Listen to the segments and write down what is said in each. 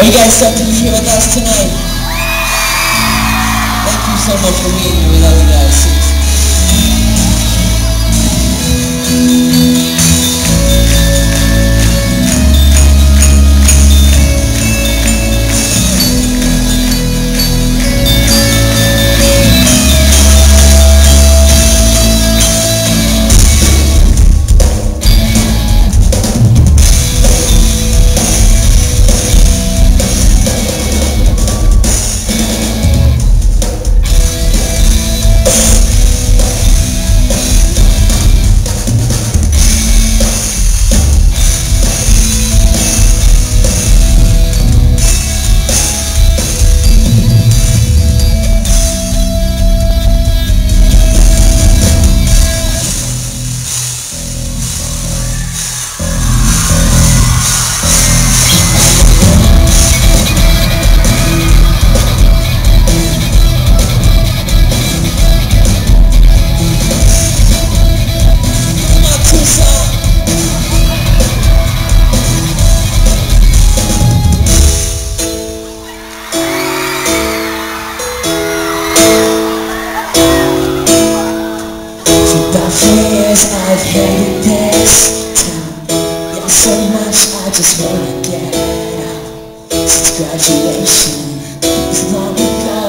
Are you guys set to be here with us tonight? Thank you so much for being here. We love you guys. This town Yeah, so much I just wanna get out. Since graduation was long ago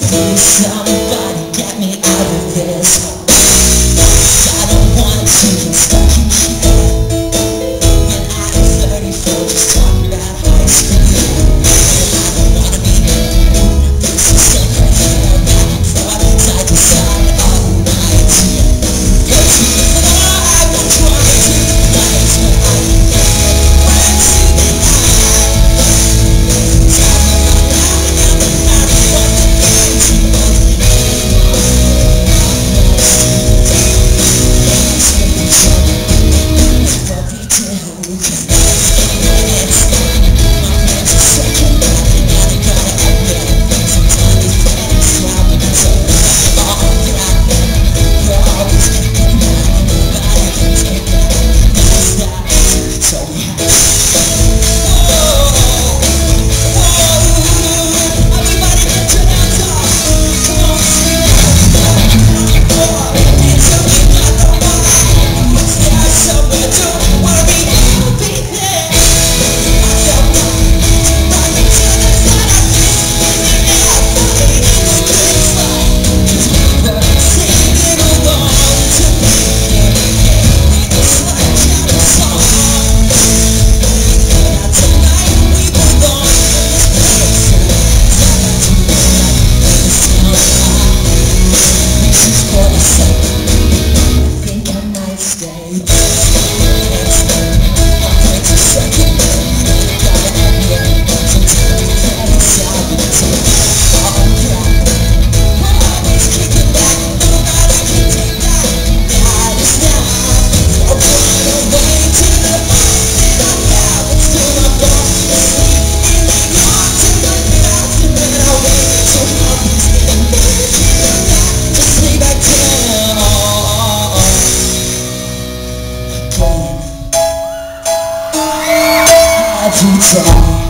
Please somebody fruits are